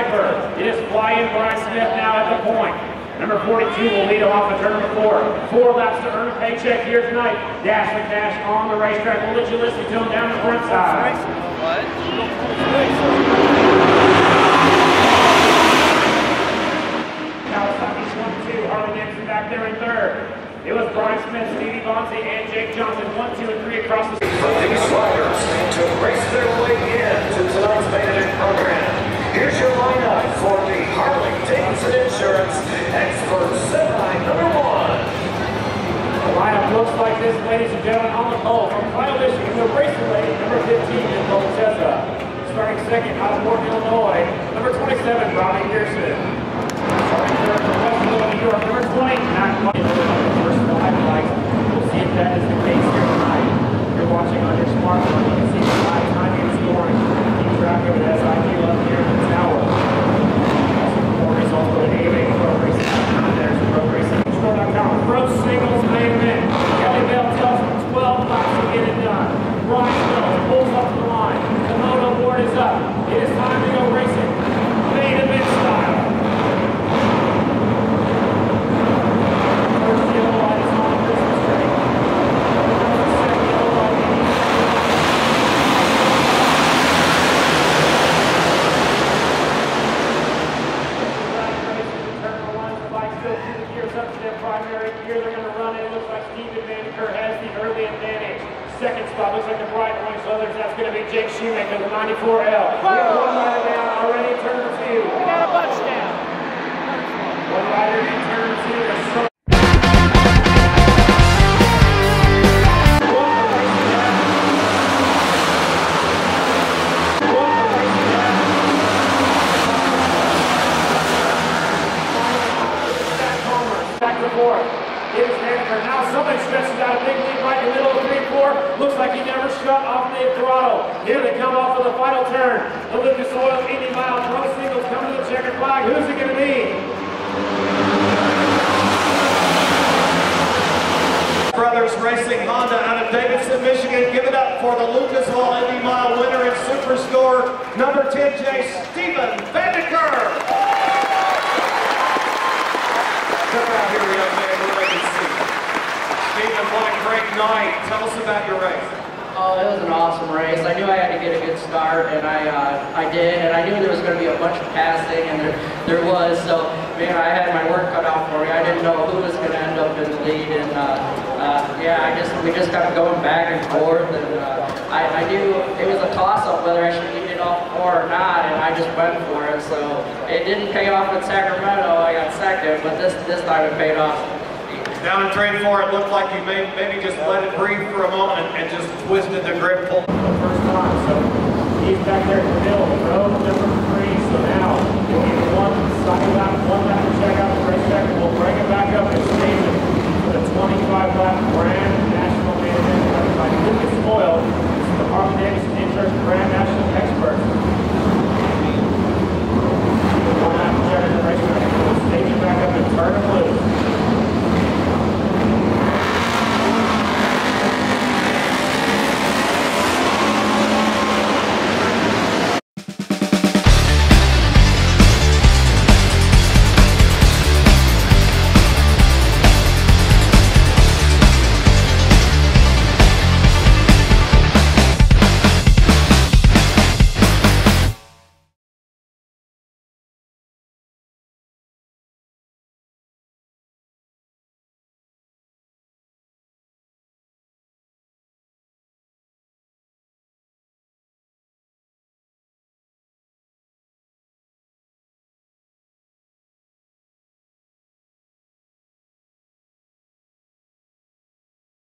Piper. It is flying Brian Smith now at the point. Number 42 will lead off at turn four. Four laps to earn a paycheck here tonight. Dash for cash on the racetrack. We'll let you listen to him down the front side. Kawasaki 22, Harley Davidson back there in third. It was Brian Smith, Stevie Bonsey, and Jake Johnson, one, two, and three across the But these riders to race their way into tonight's main event program. Ladies and gentlemen, on the pole from racing lady, number 15, in Chesa. Starting second out of Morton, Illinois, number 27, Robbie Pearson. Starting third from Westfield, New York, number 20, Matt White. First five lights. We'll see if that is the case here tonight. If you're watching on your smartphone, you can see the live timing and scoring. Keep track of it as I do up here in the tower. More results for the AMA Pro Racing. There's Pro Racing. Pro.com. Pro singles main event. Kelly Bell tells him 12 laps to get it done. Ryan Mills pulls up the line. The moto board is up. It is time to go racing. Main event style. First yellow light is on Christmas tree. Second yellow light They're going to run it. It looks like Steven Vandiker has the early advantage. Second spot looks like the bright orange leathers. That's going to be Jake Shoemaker, the 94L. We have one rider down already Hannaford. Now somebody stretches out a big lead right in the middle of three, four. Looks like he never shut off the throttle. Here they come off of the final turn. The Lucas Oil 80 mile pro singles coming to the checkered flag. Who's it going to be? Brothers Racing Honda out of Davison, Michigan. Give it up for the Lucas Oil Indy Mile winner in Superstore, number 10J, Stephen Vandiker. Come out here, young man. We're ready to see. Stephen, what a great night. Tell us about your race. Oh, it was an awesome race. I knew I had to get a good start, and I uh, I did. And I knew there was going to be a bunch of passing, and there there was. So man, I had my work cut out for me. I didn't know who was going to end up in the lead, and uh, uh, yeah, I just we just kept going back and forth, and uh, I, I knew it was a toss-up whether I should lead it off or not, and I just went for it. So it didn't pay off in Sacramento. I got second, but this this time it paid off. Down in train four, it looked like you may, maybe just let it breathe for a moment and just twisted the grip. Pull. for the first time. So he's back there in the middle, three.